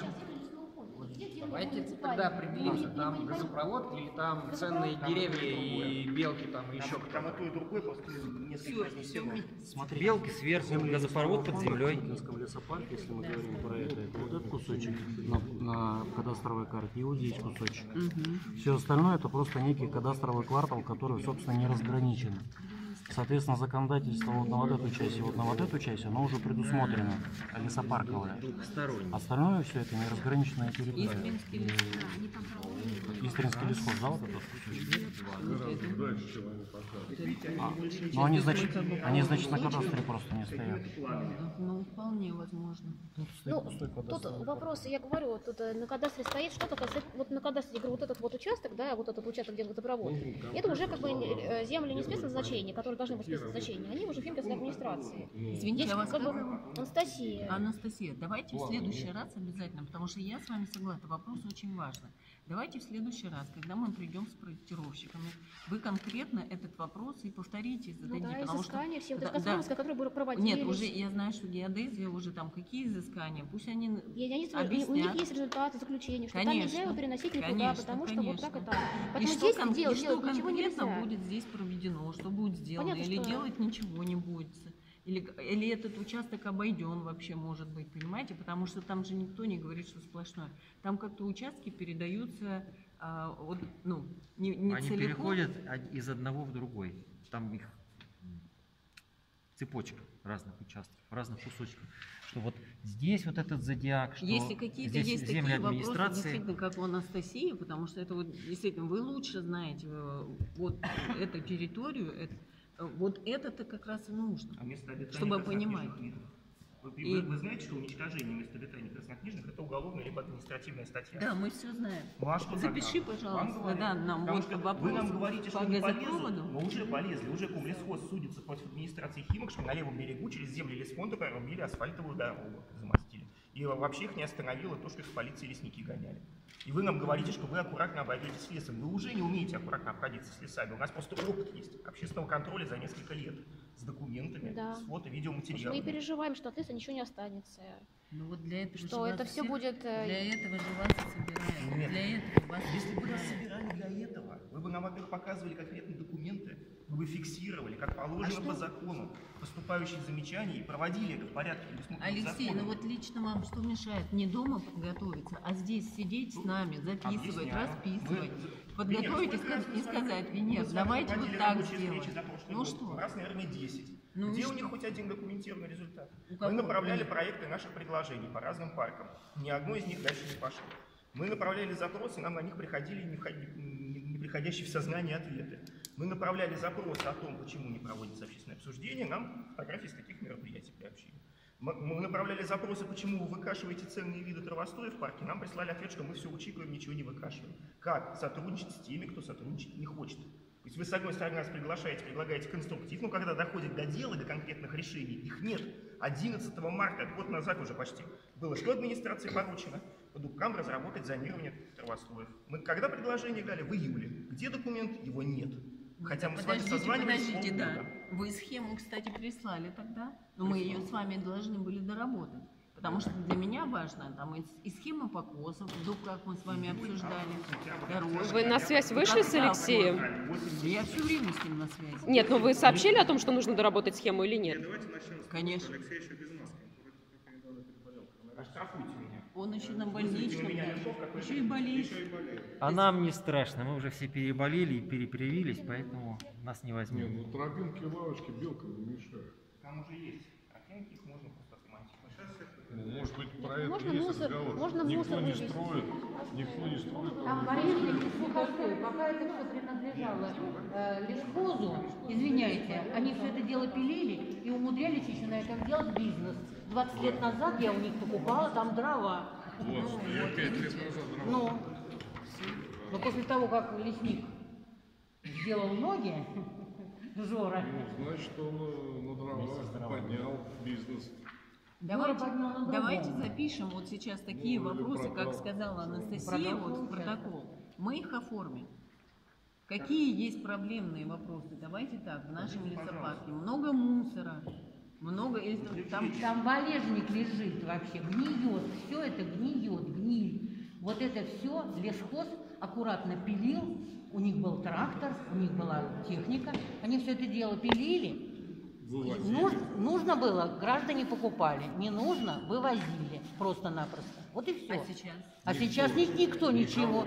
Давайте тогда определимся, там газопровод или там ценные деревья и белки там и еще Там, и то, и другое просто несколько. Смотрите, Белки сверху, газопровод под землей. в Минском лесопарке, если мы говорим про это, это вот этот кусочек на, на кадастровой карте. И вот здесь кусочек. Все остальное это просто некий кадастровый квартал, который, собственно, не разграничен. Соответственно, законодательство вот на вот эту часть и вот на вот эту часть, оно уже предусмотрено, лесопарковое. Двухсторонний. Остальное все это неразграниченная территория. Истринский лес. Истринский лесхоз, да, вот этот дальше, чем они показывают. Но они, значит, они, значит, на кадастре просто не стоят. Ну, вполне возможно. Ну, тут вопрос, я говорю, вот тут э, на кадастре стоит, что такое, стоит, вот на кадастре, я говорю, вот этот вот участок, да, вот этот участок, где газопровод, это уже как бы э, земли не спецназначения, которые должны быть спецназначения, они уже финкерской администрации. Извините, Здесь я вас как бы. Анастасия. Анастасия, давайте в следующий раз обязательно, потому что я с вами согласна, вопрос очень важный. Давайте в следующий раз, когда мы придем с проектировщиками, вы конкретно этот вопрос и повторите, Ну зададите. да, потому что- изыскания все, вот Да, Газпромовская, да. которые были проводились. Нет, уже я знаю, что геодезия уже там какие изыскания, пусть они И они, у них объяснят. есть результаты заключения, что там Конечно, нельзя его переносить никуда, конечно, потому что вот так и конечно. так. И Поэтому что, здесь кон- делать, и что делать конкретно нельзя. будет здесь проведено, что будет сделано, Понятно, или что- делать ничего не будет. Или, или этот участок обойден вообще, может быть, понимаете? Потому что там же никто не говорит, что сплошное. Там как-то участки передаются, а, вот, ну, не, не Они целиком. переходят од- из одного в другой. Там их цепочка разных участков, разных кусочков. Что вот здесь вот этот зодиак, что Если какие-то здесь есть земли такие вопросы, действительно, как у Анастасии, потому что это вот действительно вы лучше знаете э, вот эту территорию, это- вот это-то как раз и нужно, А место чтобы понимать. Вы, И- вы- вы знаете, что уничтожение места обитания краснокнижных это уголовная либо административная статья? Да, мы все знаем. Ну а что Запиши, тогда? пожалуйста, говорят. да, нам Потому вот вопрос Вы нам говорите, что по не газопроводу. но уже полезли. Уже Кумлесхоз судится против администрации Химок, что на левом берегу через земли лесфонда прорубили асфальтовую дорогу, замостили. И вообще их не остановило то, что их полиции лесники гоняли. И вы нам говорите, что вы аккуратно обойдетесь с лесом. Вы уже не умеете аккуратно обходиться с лесами. У нас просто опыт есть общественного контроля за несколько лет. С документами, Да. с фото, видеоматериалами. мы переживаем, что от леса ничего не останется. Ну вот для этого Что это все всех- будет... э, Для этого же вас и собирают. Нет. Для этого вас Если бы нас собирали для этого, Вы бы нам, во-первых, показывали конкретные документы, вы бы фиксировали, как положено по закону, поступающие замечания и проводили это в порядке, предусмотренном Алексей, законом. ну вот лично вам что мешает? Не дома подготовиться, а здесь сидеть с нами, записывать, Объясняю. расписывать, Мы- подготовить и сказать, и вами- сказать, Венер, вами давайте вот так прошлый Ну год. что? Раз, наверное, 10. Ну и Где у них хоть один документированный результат? Мы направляли проекты наших предложений по разным паркам. Ни одно из них дальше не пошло. Мы направляли запросы, нам на них приходили не приходящие в сознание ответы. Мы направляли запросы о том, почему не проводится общественное обсуждение, нам фотографии с таких мероприятий приобщили. Мы направляли запросы, почему вы выкашиваете ценные виды травостоя в парке, нам прислали ответ, что мы все учитываем, ничего не выкашиваем. Как сотрудничать с теми, кто сотрудничать не хочет? То есть вы, с одной стороны, нас приглашаете, предлагаете конструктив, но когда доходит до дела, до конкретных решений, их нет. 11 марта, год назад уже почти, было что администрации поручено? По дубкам разработать зонирование травостоев. Мы когда предложение дали? В июле. Где документ? Его нет. Хотя мы с вами Подождите, созванивались подождите, да. Вы схему, кстати, прислали тогда, но мы ее с вами должны были доработать. Потому что для меня важно, там и, и схема покосов, дуб, как мы с вами обсуждали, дорожки. Вы на связь вышли с Алексеем? Я все время с ним на связи. Нет, но вы сообщили о том, что нужно доработать схему или нет? Конечно. Оштрафуйте меня. Он еще на больничном, да. еще и болеет. А нам не страшно, мы уже все переболели и перепривились, поэтому нас не Не, возьмут. ну тропинки, лавочки белкам не мешают. Там уже есть. Тропинки, их можно просто отремонтировать. Ну, может быть, про это Можно есть мусор- разговор. можно никто мусор не вывезти. строит, никто не строит. Там и сухостой. Пока это все принадлежало э, лесхозу, извиняйте, они все это дело пилили и умудрялись еще на этом делать бизнес. 20 лет назад я у них покупала там дрова. Вот, я пять лет назад дрова. Ну, но после того, как лесник сделал ноги, Жора, Ну, значит, он э, на дрова поднял бизнес. Давайте, давайте другом. запишем вот сейчас такие Ну, или вопросы, как сказала Анастасия, вот в протокол. Мы их оформим. Какие есть проблемные вопросы? Давайте так, в нашем лесопарке много мусора, много, там, там валежник лежит вообще, гниет, все это гниет, гниль. Вот это все лесхоз аккуратно пилил, у них был трактор, у них была техника, они все это дело пилили, Вывозили. Нуж- нужно было, граждане покупали. Не нужно, вывозили просто-напросто. Вот и все. А сейчас? А сейчас ни- никто ничего.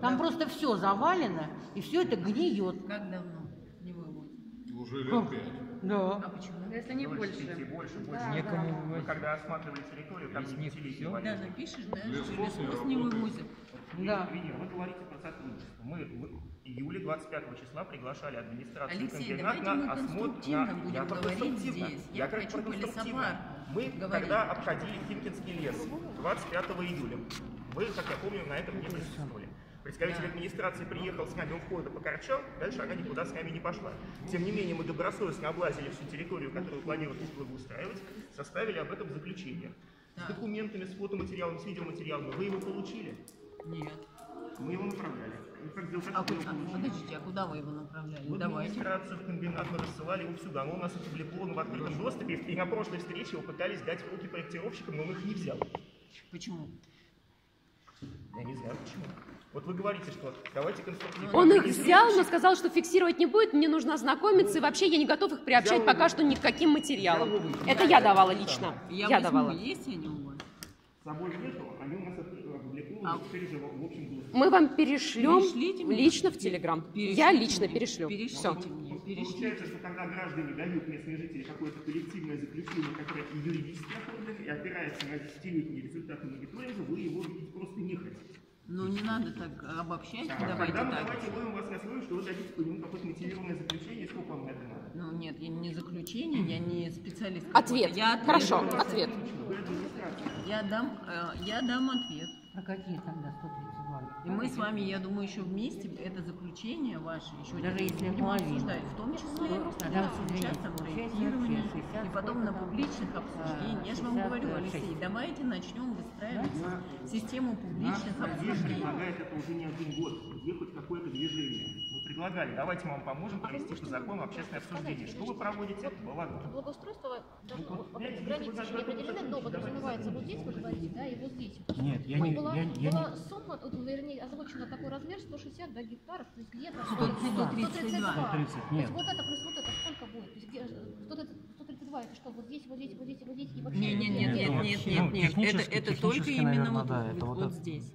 Там просто все завалено, и все это гниет. Как давно не вывозят? Уже лет пять. Да. А почему? Если не Больше, больше. больше, больше. Некому Вы вывозить. когда осматривали территорию, там не валежник. Да, напишешь, да, что Лесхоз не лесхоз не вывозит. Да. Венера, вы говорите про сотрудничество. Мы в июле 25 числа приглашали администрацию Алексей, комбинат на осмотр. на- будем Я говорить конструктивно. здесь. Я, Я как хочу конструктивно. Мы, говорить. когда обходили Химкинский лес 25 июля, вы, как я помню, на этом не присутствовали. Представитель администрации приехал с нами у входа, покорчал, дальше она никуда с нами не пошла. Тем не менее, мы добросовестно облазили всю территорию, которую планировалось благоустраивать, составили об этом заключение. С документами, с фотоматериалом, с видеоматериалом. Вы его получили? Нет. Мы его направляли. Ну, А куда, подождите, а куда вы его направляли? В Давайте. администрацию, в комбинат мы рассылали его всюду. Оно у нас опубликовано в открытом доступе. И на прошлой встрече его пытались дать в руки проектировщикам, но он их не взял. Почему? Я не знаю почему. Вот вы говорите, что давайте конструктивно. Он их взял, но сказал, что фиксировать не будет, мне нужно ознакомиться, и вообще я не готов их приобщать пока его. что ни к каким материалам. Взял его. Это я давала лично. Я, Я возьму, давала. есть они у вас? С собой нету, они у нас опубликованы А- в общем. Мы вам перешлем лично в Телеграм. Я лично перешлю. Перешлите мне. Получается, что когда граждане дают местные жители какое-то коллективное заключение, которое и юридически оформлено, и опирается на десятилетние результаты мониторинга, вы его видеть просто не хотите. Ну не надо так обобщать, А давайте тогда мы так. давайте будем вас на условии, что вы дадите по нему какое-то мотивированное заключение, сколько вам это надо. Ну нет, я не заключение, я не специалист. Ответ. Я Хорошо, ответ. ответ. Вы администрация. Я дам, э, я дам ответ. А какие тогда 132? И мы с вами, я думаю, еще вместе это заключение ваше еще Даже если будем обсуждать, в том числе получается проектирования вообще 60 и потом на публичных обсуждениях. Я же вам 60, говорю, 66. Алексей, давайте начнем выстраивать систему публичных обсуждений. предлагает это уже не один год. Где хоть какое-то движение? Предлагали, давайте мы вам поможем А провести по закону общественное обсуждение. Что вы проводите? Балагур. Благоустройство Ну, границы еще не определены, но подразумевается вот здесь, вы говорите, да, и вот здесь. Нет, я не... была, была сумма, вернее, озвучена такой размер 160 да, гектаров, то есть где-то 132. 132. 130, То есть вот это плюс вот это сколько будет? То есть где, 130 132 это что, вот здесь, вот здесь, вот здесь, вот здесь и вообще? Нет, Нет, нет, ну, нет, нет, ну, нет. Это, это только именно вот, здесь.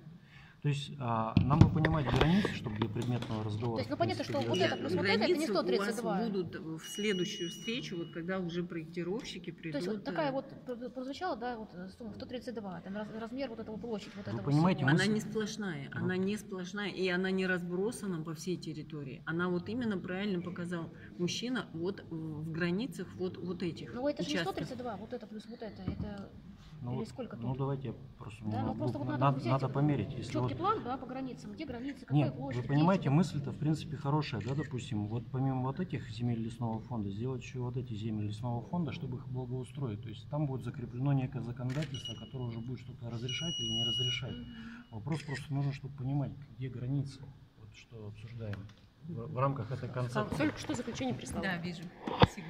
То есть а, нам бы понимать границы, чтобы для предметного разговора. То есть, ну, понятно, что вот это плюс вот это, это не Границы у вас 132. будут в следующую встречу, вот когда уже проектировщики То придут. есть вот такая э, вот пр- прозвучала, да, вот э, сумма 132, там раз- размер вот этого площадь, вот Вы этого понимаете, всего. мы Она не сплошная, Ну. она не сплошная, и она не разбросана по всей территории. Она вот именно правильно показал мужчина вот в границах вот, вот этих Ну это же не участков. 132, вот это плюс вот это, это Ну, или сколько тут? ну давайте я просто, Да, ну ну, просто вот ну, надо надо, взять надо померить. Если четкий вот, план, да, по границам, где границы, какая нет, площадь. вы понимаете, мысль-то в принципе хорошая, да, допустим, вот помимо вот этих земель лесного фонда, сделать еще вот эти земли лесного фонда, чтобы их благоустроить. То есть там будет закреплено некое законодательство, которое уже будет что-то разрешать или не разрешать. Вопрос просто нужно, чтобы понимать, где границы, вот что обсуждаем в, в рамках этой концепции. Только что заключение прислал. Да, вижу. Спасибо.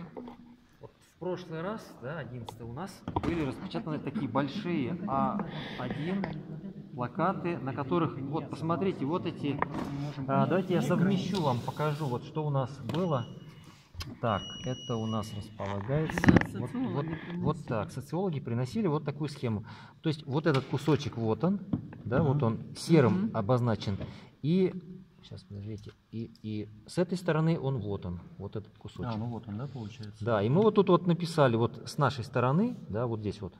В прошлый раз, да, 11 у нас были распечатаны такие большие А1 плакаты, на которых, вот посмотрите, вот эти, а, давайте я совмещу вам, покажу, вот что у нас было. Так, это у нас располагается. Вот, вот, вот так, социологи приносили вот такую схему. То есть вот этот кусочек, вот он, да, вот он серым обозначен. И, сейчас, подождите, и, и с этой стороны он вот он, вот этот кусочек. А, ну вот он, да, получается? Да, и мы вот тут вот написали вот с нашей стороны, да, вот здесь вот,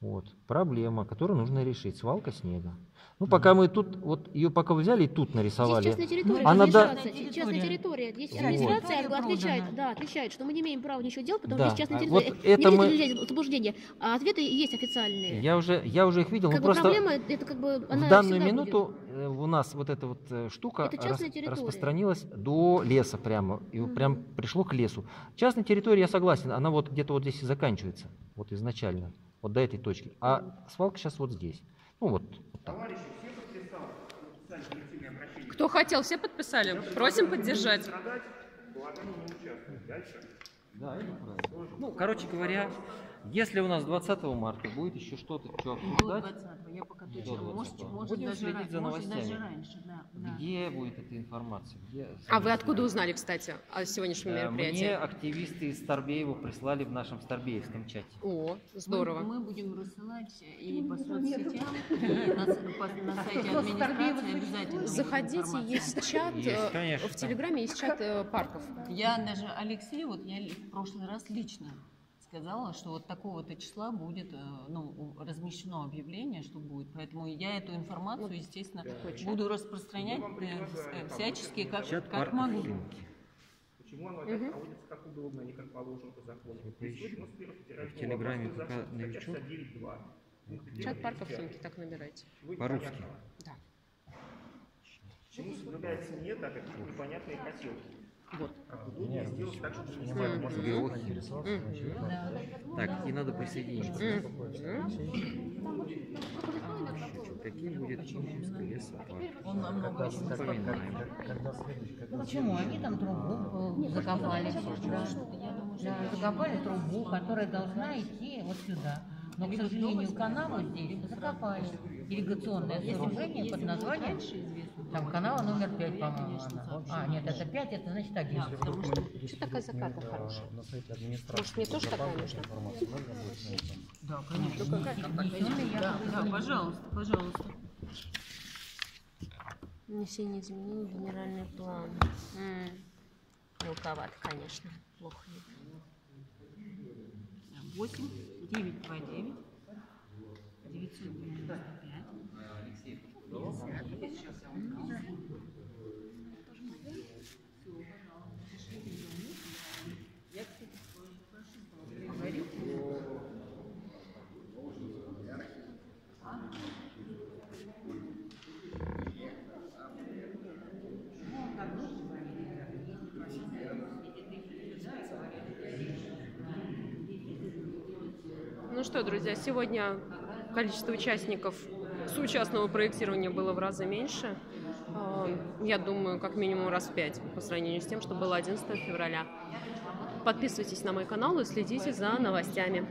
вот, проблема, которую нужно решить, свалка снега. Ну, пока мы тут, вот ее пока взяли и тут Здесь нарисовали. частная территория, Она здесь да- администрация, частная территория. Здесь Вот. администрация отвечает, продана. да, отвечает, что мы не имеем права ничего делать, потому Да, что здесь частная а территория. вот это не мы- видите людей заблуждения. А ответы есть официальные. Я уже, я уже их видел, Как бы просто проблема, это как бы она в данную минуту э, у нас вот эта вот э, штука Это территория. распространилась до леса прямо, и Мгм. прям пришло к лесу. Частная территория, я согласен, она вот где-то вот здесь и заканчивается, вот изначально, вот до этой точки. А свалка сейчас вот здесь. Ну вот, вот так. Товарищи, все подписал, подписали коллективное обращение. Кто хотел, все подписали. Просим поддержать. Да. Ну, короче говоря, если у нас 20 марта будет еще что-то что До обсуждать, 20 я пока До точно. 20-го. Может, может, Будем даже, следить за может даже новостями. раньше, да. да. где будет эта информация? Где А вы откуда узнали, кстати, о сегодняшнем Э, Мне мероприятии? активисты из Старбеева прислали в нашем Старбеевском чате. О, Мы, здорово. мы будем рассылать и по соцсетям, и на, сайте администрации обязательно. будет Заходите, есть чат, Есть, э, конечно, в. Телеграме есть чат э, парков. Я даже Алексею, вот я в прошлый раз лично сказала, что вот такого-то числа будет э, ну, размещено объявление, что будет. Поэтому я эту информацию, естественно, буду распространять э, вс- всячески, как, Чат как могу. Почему оно опять проводится как удобно, а не как положено по закону? В Телеграме пока новичок. статья 69.2. Ну, Чат парков Химки, так набирайте. По-русски. Да. Почему соблюдается не так, как непонятные хотелки? Вот. Сделать так, чтобы не можно. Так, и надо присоединиться. Мгм. Какие будет Химкинский лесопарк? Он намного Вспоминаем. Почему? Они там трубу э, закопали. Закопали трубу, которая должна идти вот сюда. Но, к сожалению, канаву здесь закопали. Ирригационное сооружение под названием там канала номер 5, по-моему. она. А, нет, это 5, это значит один. Что такая закатка хорошая? На сайте администрации. Может, мне тоже такая нужна? Да, конечно. Я Да, да, пожалуйста, пожалуйста. Внесение изменений в генеральный план. Мелковато, конечно. Плохо. 8, 9, 2, 9, 995. Ну что, друзья, сегодня количество участников соучастного проектирования было в разы меньше. э, я думаю, как минимум раз в пять по сравнению с тем, что было 11 февраля. Подписывайтесь на мой канал и следите за новостями.